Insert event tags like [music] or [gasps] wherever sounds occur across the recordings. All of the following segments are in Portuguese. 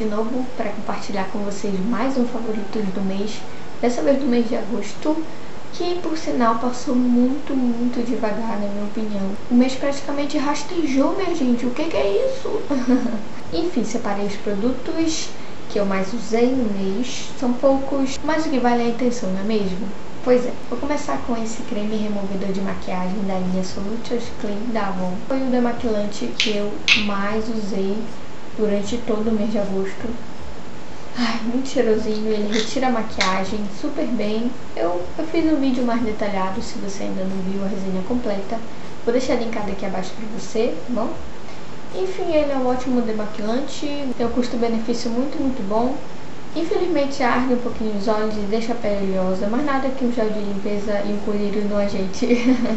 de novo para compartilhar com vocês mais um favoritos do mês, dessa vez do mês de agosto, que por sinal passou muito, muito devagar na minha opinião. O mês praticamente rastejou, minha gente, o que, que é isso? [laughs] Enfim, separei os produtos que eu mais usei no mês, são poucos, mas o que vale é a intenção, não é mesmo? Pois é, vou começar com esse creme removedor de maquiagem da linha Solutions Clean da Avon. Foi o demaquilante que eu mais usei durante todo o mês de agosto. Ai, muito cheirosinho, ele retira a maquiagem super bem. Eu, eu fiz um vídeo mais detalhado, se você ainda não viu a resenha completa. Vou deixar linkado aqui abaixo pra você, tá bom? Enfim, ele é um ótimo demaquilante, tem um custo-benefício muito, muito bom. Infelizmente arde um pouquinho os olhos e deixa a pele oleosa, mas nada que um gel de limpeza e um colírio não ajeite.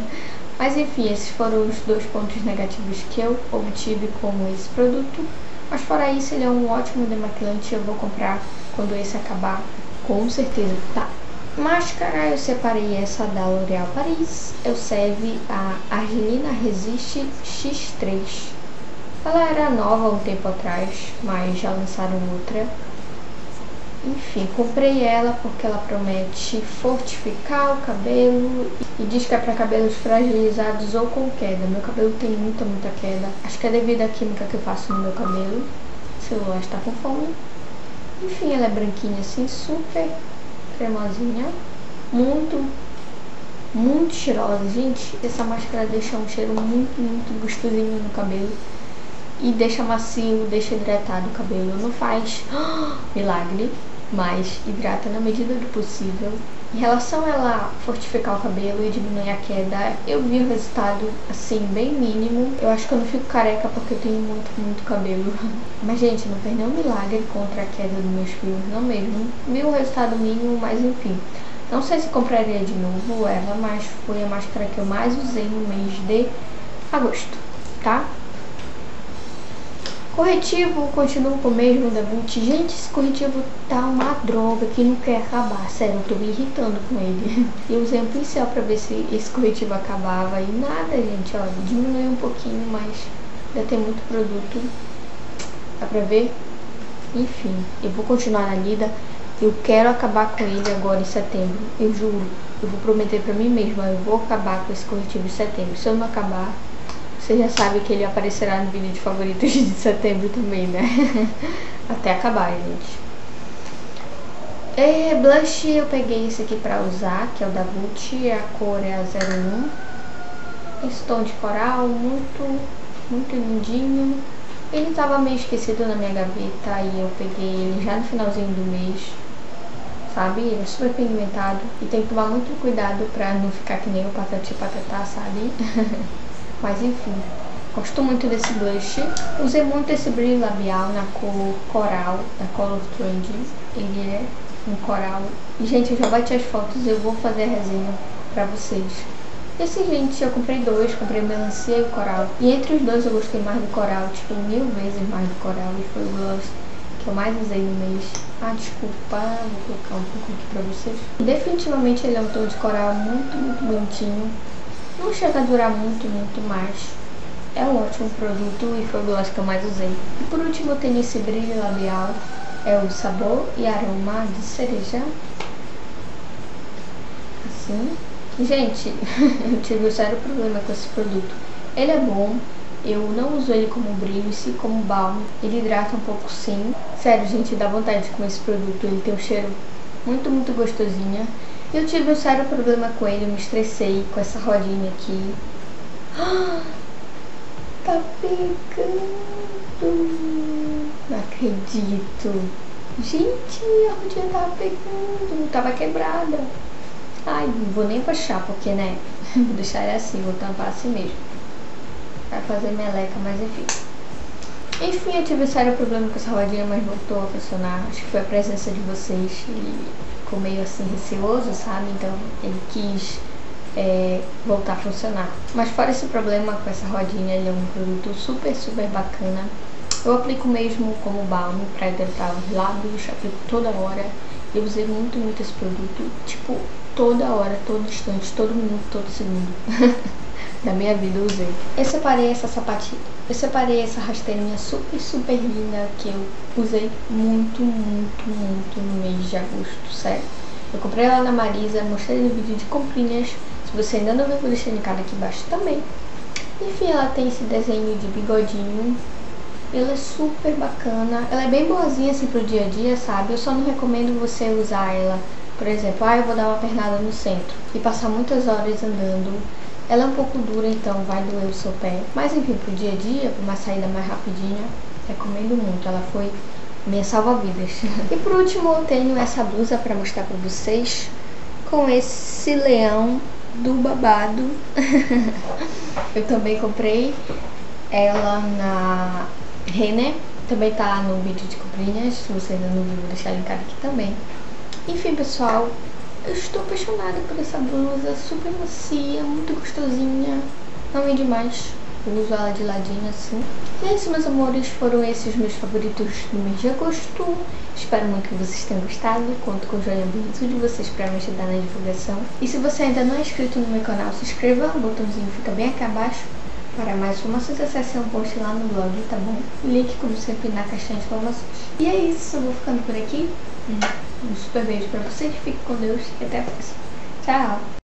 [laughs] mas enfim, esses foram os dois pontos negativos que eu obtive com esse produto. Mas fora isso, ele é um ótimo demaquilante, eu vou comprar quando esse acabar, com certeza, tá? Máscara, eu separei essa da L'Oréal Paris, eu serve a Argelina Resiste X3. Ela era nova um tempo atrás, mas já lançaram outra. Enfim, comprei ela porque ela promete fortificar o cabelo e diz que é para cabelos fragilizados ou com queda. Meu cabelo tem muita, muita queda. Acho que é devido à química que eu faço no meu cabelo. O celular está com fome. Enfim, ela é branquinha assim, super cremosinha. Muito, muito cheirosa. Gente, essa máscara deixa um cheiro muito, muito gostosinho no cabelo e deixa macio, deixa hidratado o cabelo. Não faz [gasps] milagre, mas hidrata na medida do possível. Em relação a ela fortificar o cabelo e diminuir a queda, eu vi o resultado assim, bem mínimo. Eu acho que eu não fico careca porque eu tenho muito, muito cabelo. [laughs] Mas, gente, não fez nenhum milagre contra a queda dos meus fios, não mesmo. Vi um resultado mínimo, mas enfim. Não sei se compraria de novo ela, mas foi a máscara que eu mais usei no mês de agosto, tá? Corretivo, continuo com o mesmo da Vult. Gente, esse corretivo tá uma droga que não quer acabar. Sério, eu tô me irritando com ele. [laughs] Eu usei um pincel pra ver se esse corretivo acabava e nada, gente, ó. Diminuiu um pouquinho, mas ainda tem muito produto. Dá pra ver? Enfim, eu vou continuar na lida. Eu quero acabar com ele agora em setembro. Eu juro. Eu vou prometer pra mim mesma. Eu vou acabar com esse corretivo em setembro. Se eu não acabar, você já sabe que ele aparecerá no vídeo de favoritos de setembro também, né? [laughs] Até acabar, gente. É, blush eu peguei esse aqui pra usar, que é o da Gucci, a cor é a 01. Esse tom de coral, muito, muito lindinho. Ele tava meio esquecido na minha gaveta e eu peguei ele já no finalzinho do mês. Sabe? Ele é super pigmentado e tem que tomar muito cuidado pra não ficar que nem o patati patatá, sabe? [laughs] Mas enfim, gosto muito desse blush. Usei muito esse brilho labial na cor coral, da Color Trend. Ele é um coral. E, gente, eu já bati as fotos, eu vou fazer a resenha pra vocês. Esse, gente, eu comprei dois, comprei melancia e o coral. E entre os dois eu gostei mais do coral, tipo, mil vezes mais do coral. E foi o gloss que eu mais usei no mês. Ah, desculpa, vou colocar um pouco aqui pra vocês. Definitivamente ele é um tom de coral muito, muito bonitinho. Não chega a durar muito, muito mais. É um ótimo produto e foi o gloss que eu mais usei. E por último eu tenho esse brilho labial. É o sabor e aroma de cereja. Assim. Gente, [laughs] eu tive um sério problema com esse produto. Ele é bom, eu não uso ele como brilho, e sim como balm. Ele hidrata um pouco sim. Sério, gente, dá vontade com esse produto. Ele tem um cheiro muito, muito gostosinha. Eu tive um sério problema com ele, eu me estressei com essa rodinha aqui. Ah, tá pegando. Não acredito. Gente, a rodinha tava pegando, tava quebrada. Ai, não vou nem puxar, porque, né? [laughs] Vou deixar ele assim, vou tampar assim mesmo. Vai fazer meleca, mas enfim. Enfim, eu tive um sério problema com essa rodinha, mas voltou a funcionar. Acho que foi a presença de vocês e ficou meio assim receoso, sabe? Então ele quis é, voltar a funcionar. Mas fora esse problema com essa rodinha, ele é um produto super, super bacana. Eu aplico mesmo como balme para hidratar os lábios, aplico toda hora. Eu usei muito, muito esse produto, tipo, toda hora, todo instante, todo minuto, todo segundo. [laughs] da minha vida eu usei. Eu separei essa sapatilha, eu separei essa rasteirinha super, super linda que eu usei muito, muito, muito no mês de agosto, sério. Eu comprei ela na Marisa, mostrei no vídeo de comprinhas. Se você ainda não viu, vou deixar linkado aqui embaixo também. Enfim, ela tem esse desenho de bigodinho. Ela é super bacana. Ela é bem boazinha assim pro dia a dia, sabe? Eu só não recomendo você usar ela, por exemplo, ah, eu vou dar uma pernada no centro e passar muitas horas andando. Ela é um pouco dura, então vai doer o seu pé. Mas enfim, pro dia a dia, pra uma saída mais rapidinha, recomendo muito. Ela foi minha salva-vidas. [laughs] e por último, eu tenho essa blusa para mostrar para vocês com esse leão do babado. [laughs] eu também comprei ela na Renner. Também tá no vídeo de comprinhas, se você ainda não viu, vou deixar linkado aqui também. Enfim, pessoal, eu estou apaixonada por essa blusa, super macia, muito gostosinha, não vem demais uso ela de ladinho assim. E é isso, meus amores, foram esses meus favoritos do mês de agosto. Espero muito que vocês tenham gostado. Conto com o joinha bonito de vocês para me ajudar na divulgação. E se você ainda não é inscrito no meu canal, se inscreva. O botãozinho fica bem aqui abaixo. Para mais informações, acesse um post lá no blog, tá bom? O link, como sempre, na caixa de informações. E é isso, eu vou ficando por aqui. Um super beijo para vocês, fique com Deus e até a próxima. Tchau!